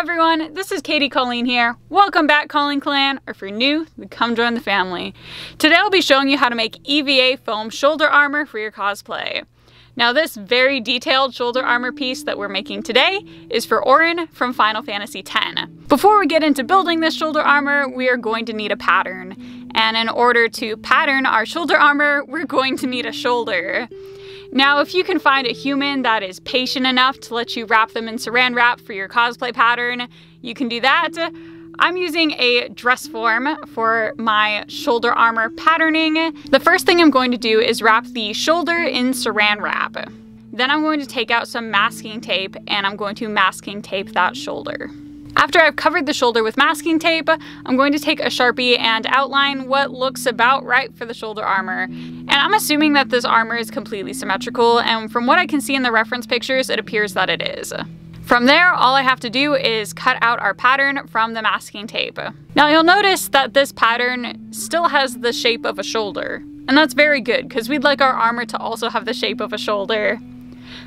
everyone, this is Katie Colleen here. Welcome back Colleen Clan, or if you're new, come join the family. Today I'll be showing you how to make EVA foam shoulder armor for your cosplay. Now this very detailed shoulder armor piece that we're making today is for Auron from Final Fantasy X. Before we get into building this shoulder armor, we are going to need a pattern. And in order to pattern our shoulder armor, we're going to need a shoulder. Now, if you can find a human that is patient enough to let you wrap them in saran wrap for your cosplay pattern, you can do that. I'm using a dress form for my shoulder armor patterning. The first thing I'm going to do is wrap the shoulder in saran wrap. Then I'm going to take out some masking tape and I'm going to masking tape that shoulder. After I've covered the shoulder with masking tape, I'm going to take a Sharpie and outline what looks about right for the shoulder armor. And I'm assuming that this armor is completely symmetrical, and from what I can see in the reference pictures, it appears that it is. From there, all I have to do is cut out our pattern from the masking tape. Now you'll notice that this pattern still has the shape of a shoulder, and that's very good because we'd like our armor to also have the shape of a shoulder.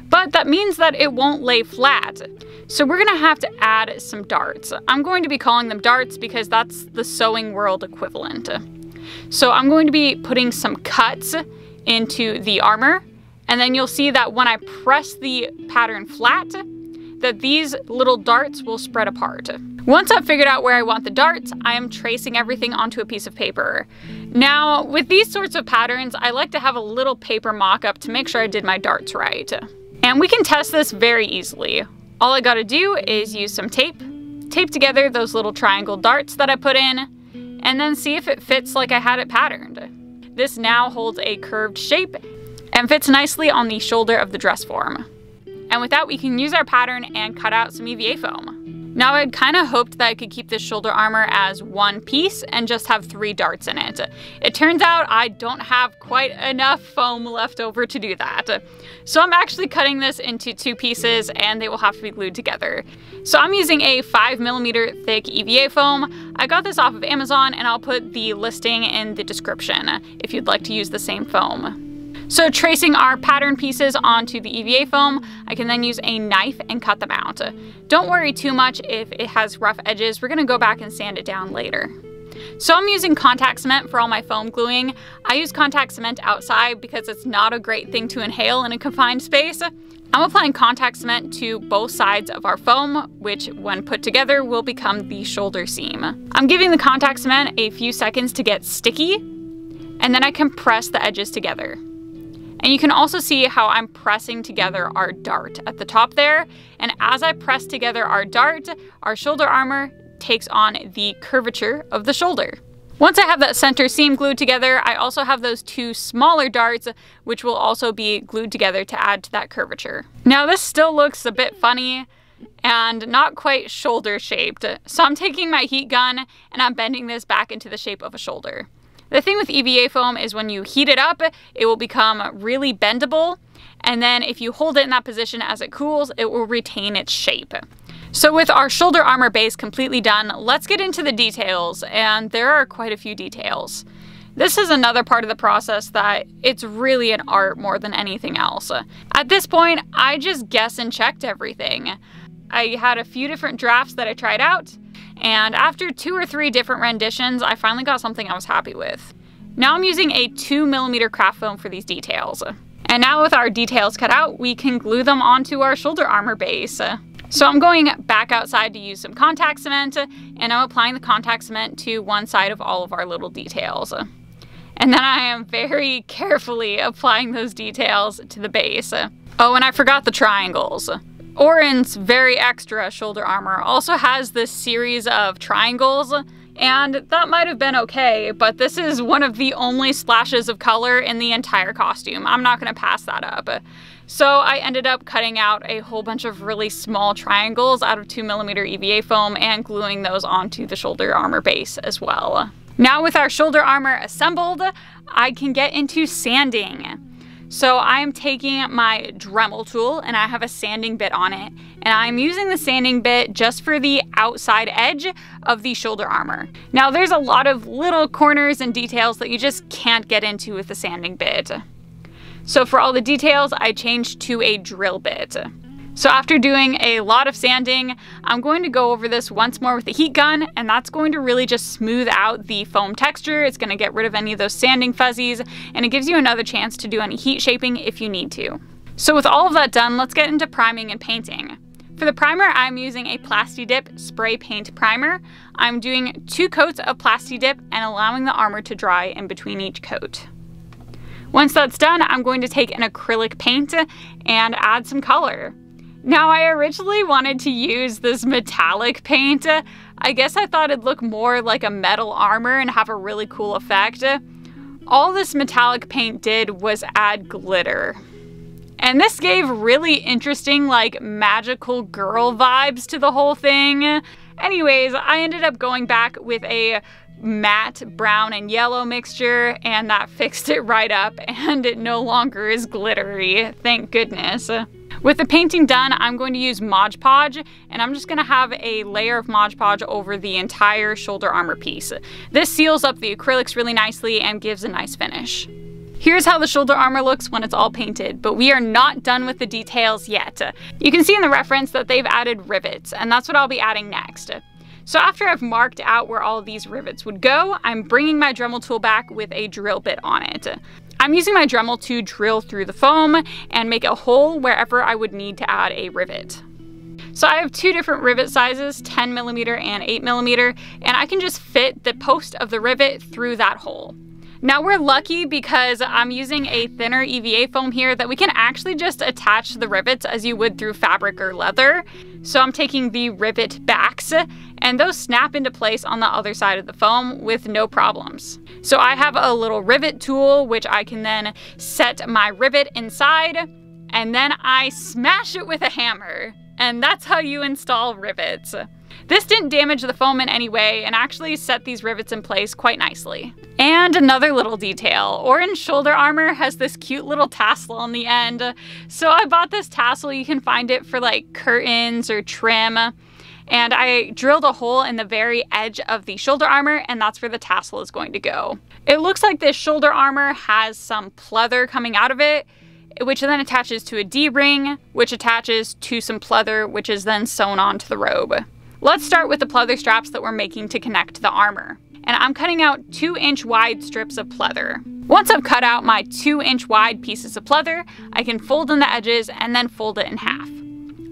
But that means that it won't lay flat. So we're gonna have to add some darts. I'm going to be calling them darts because that's the sewing world equivalent. So I'm going to be putting some cuts into the armor and then you'll see that when I press the pattern flat, that these little darts will spread apart. Once I've figured out where I want the darts, I am tracing everything onto a piece of paper. Now, with these sorts of patterns, I like to have a little paper mock-up to make sure I did my darts right. And we can test this very easily. All I gotta do is use some tape, tape together those little triangle darts that I put in, and then see if it fits like I had it patterned. This now holds a curved shape and fits nicely on the shoulder of the dress form. And with that, we can use our pattern and cut out some EVA foam. Now I'd kind of hoped that I could keep this shoulder armor as one piece and just have three darts in it. It turns out I don't have quite enough foam left over to do that. So I'm actually cutting this into two pieces and they will have to be glued together. So I'm using a 5mm thick EVA foam. I got this off of Amazon and I'll put the listing in the description if you'd like to use the same foam. So tracing our pattern pieces onto the EVA foam, I can then use a knife and cut them out. Don't worry too much if it has rough edges, we're gonna go back and sand it down later. So I'm using contact cement for all my foam gluing. I use contact cement outside because it's not a great thing to inhale in a confined space. I'm applying contact cement to both sides of our foam, which when put together will become the shoulder seam. I'm giving the contact cement a few seconds to get sticky, and then I compress the edges together. And you can also see how I'm pressing together our dart at the top there. And as I press together our dart, our shoulder armor takes on the curvature of the shoulder. Once I have that center seam glued together, I also have those two smaller darts, which will also be glued together to add to that curvature. Now this still looks a bit funny and not quite shoulder shaped. So I'm taking my heat gun and I'm bending this back into the shape of a shoulder. The thing with EVA foam is when you heat it up, it will become really bendable. And then if you hold it in that position as it cools, it will retain its shape. So with our shoulder armor base completely done, let's get into the details. And there are quite a few details. This is another part of the process that it's really an art more than anything else. At this point, I just guess and checked everything. I had a few different drafts that I tried out, and after two or three different renditions, I finally got something I was happy with. Now I'm using a 2mm craft foam for these details. And now with our details cut out, we can glue them onto our shoulder armor base. So I'm going back outside to use some contact cement, and I'm applying the contact cement to one side of all of our little details. And then I am very carefully applying those details to the base. Oh, and I forgot the triangles. Auron's very extra shoulder armor also has this series of triangles, and that might have been okay, but this is one of the only splashes of color in the entire costume. I'm not gonna pass that up. So I ended up cutting out a whole bunch of really small triangles out of 2mm EVA foam and gluing those onto the shoulder armor base as well. Now with our shoulder armor assembled, I can get into sanding. So I'm taking my Dremel tool and I have a sanding bit on it. And I'm using the sanding bit just for the outside edge of the shoulder armor. Now there's a lot of little corners and details that you just can't get into with the sanding bit. So for all the details, I changed to a drill bit. So after doing a lot of sanding, I'm going to go over this once more with the heat gun, and that's going to really just smooth out the foam texture. It's gonna get rid of any of those sanding fuzzies, and it gives you another chance to do any heat shaping if you need to. So with all of that done, let's get into priming and painting. For the primer, I'm using a Plasti-Dip spray paint primer. I'm doing two coats of Plasti-Dip and allowing the armor to dry in between each coat. Once that's done, I'm going to take an acrylic paint and add some color. Now, I originally wanted to use this metallic paint. I guess I thought it'd look more like a metal armor and have a really cool effect. All this metallic paint did was add glitter. And this gave really interesting, like, magical girl vibes to the whole thing. Anyways, I ended up going back with a matte brown and yellow mixture and that fixed it right up and it no longer is glittery, thank goodness. With the painting done, I'm going to use Mod Podge, and I'm just gonna have a layer of Mod Podge over the entire shoulder armor piece. This seals up the acrylics really nicely and gives a nice finish. Here's how the shoulder armor looks when it's all painted, but we are not done with the details yet. You can see in the reference that they've added rivets, and that's what I'll be adding next. So after I've marked out where all these rivets would go, I'm bringing my Dremel tool back with a drill bit on it. I'm using my Dremel to drill through the foam and make a hole wherever I would need to add a rivet. So I have two different rivet sizes, 10 millimeter and 8 millimeter, and I can just fit the post of the rivet through that hole. Now we're lucky because I'm using a thinner EVA foam here that we can actually just attach the rivets as you would through fabric or leather. So I'm taking the rivet backs and those snap into place on the other side of the foam with no problems. So I have a little rivet tool which I can then set my rivet inside and then I smash it with a hammer. And that's how you install rivets. This didn't damage the foam in any way and actually set these rivets in place quite nicely. And another little detail, Auron's shoulder armor has this cute little tassel on the end. So I bought this tassel, you can find it for like curtains or trim. And I drilled a hole in the very edge of the shoulder armor and that's where the tassel is going to go. It looks like this shoulder armor has some pleather coming out of it which then attaches to a D-ring, which attaches to some pleather, which is then sewn onto the robe. Let's start with the pleather straps that we're making to connect to the armor. And I'm cutting out two inch wide strips of pleather. Once I've cut out my two inch wide pieces of pleather, I can fold in the edges and then fold it in half.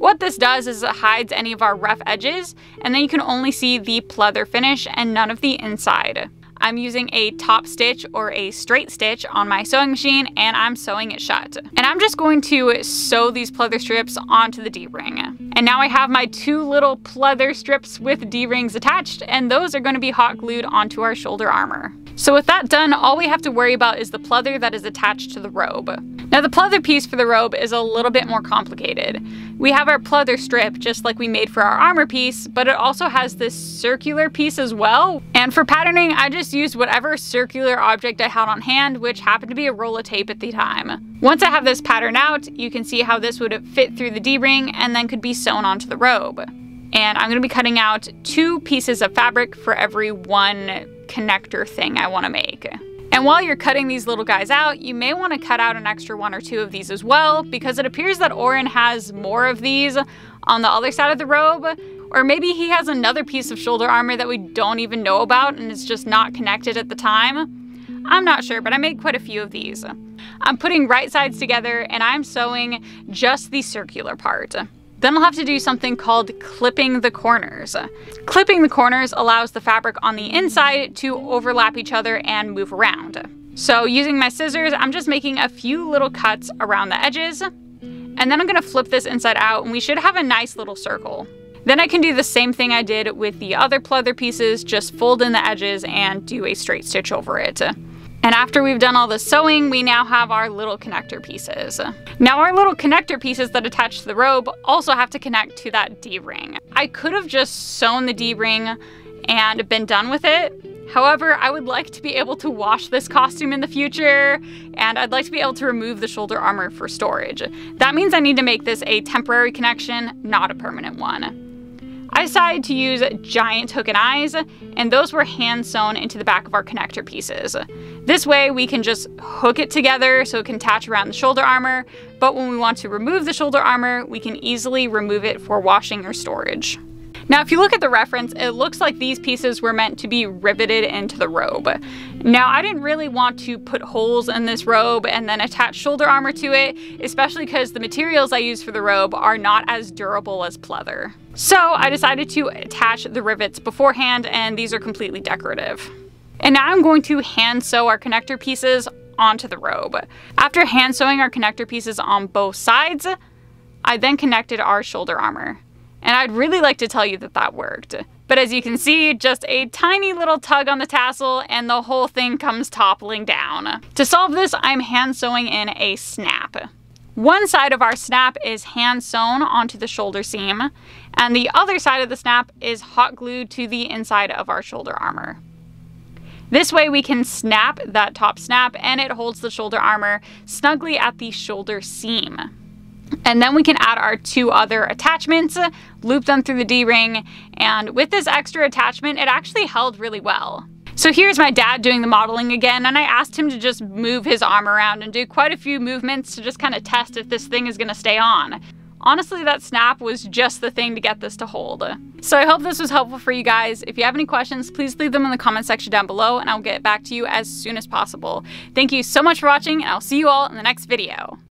What this does is it hides any of our rough edges, and then you can only see the pleather finish and none of the inside. I'm using a top stitch or a straight stitch on my sewing machine and I'm sewing it shut. And I'm just going to sew these pleather strips onto the D-ring. And now I have my two little pleather strips with D-rings attached and those are going to be hot glued onto our shoulder armor. So with that done, all we have to worry about is the pleather that is attached to the robe. Now the pleather piece for the robe is a little bit more complicated. We have our pleather strip just like we made for our armor piece, but it also has this circular piece as well. And for patterning, I just used whatever circular object I had on hand, which happened to be a roll of tape at the time. Once I have this pattern out, you can see how this would fit through the D-ring and then could be sewn onto the robe. And I'm gonna be cutting out two pieces of fabric for every one connector thing I wanna make. And while you're cutting these little guys out, you may want to cut out an extra one or two of these as well, because it appears that Auron has more of these on the other side of the robe, or maybe he has another piece of shoulder armor that we don't even know about and it's just not connected at the time. I'm not sure, but I made quite a few of these. I'm putting right sides together and I'm sewing just the circular part. Then I'll have to do something called clipping the corners. Clipping the corners allows the fabric on the inside to overlap each other and move around. So using my scissors, I'm just making a few little cuts around the edges. And then I'm gonna flip this inside out and we should have a nice little circle. Then I can do the same thing I did with the other pleather pieces, just fold in the edges and do a straight stitch over it. And after we've done all the sewing, we now have our little connector pieces. Now our little connector pieces that attach to the robe also have to connect to that D-ring. I could have just sewn the D-ring and been done with it. However, I would like to be able to wash this costume in the future, and I'd like to be able to remove the shoulder armor for storage. That means I need to make this a temporary connection, not a permanent one. I decided to use giant hook and eyes, and those were hand sewn into the back of our connector pieces. This way we can just hook it together so it can attach around the shoulder armor, but when we want to remove the shoulder armor, we can easily remove it for washing or storage. Now, if you look at the reference, it looks like these pieces were meant to be riveted into the robe. Now, I didn't really want to put holes in this robe and then attach shoulder armor to it, especially because the materials I use for the robe are not as durable as pleather. So I decided to attach the rivets beforehand, and these are completely decorative. And now I'm going to hand sew our connector pieces onto the robe. After hand sewing our connector pieces on both sides, I then connected our shoulder armor. And I'd really like to tell you that that worked. But as you can see, just a tiny little tug on the tassel and the whole thing comes toppling down. To solve this, I'm hand sewing in a snap. One side of our snap is hand sewn onto the shoulder seam, and the other side of the snap is hot glued to the inside of our shoulder armor. This way we can snap that top snap and it holds the shoulder armor snugly at the shoulder seam. And then we can add our two other attachments, loop them through the D-ring, and with this extra attachment, it actually held really well. So here's my dad doing the modeling again, and I asked him to just move his arm around and do quite a few movements to just kind of test if this thing is gonna stay on. Honestly, that snap was just the thing to get this to hold. So I hope this was helpful for you guys. If you have any questions, please leave them in the comment section down below and I'll get back to you as soon as possible. Thank you so much for watching and I'll see you all in the next video.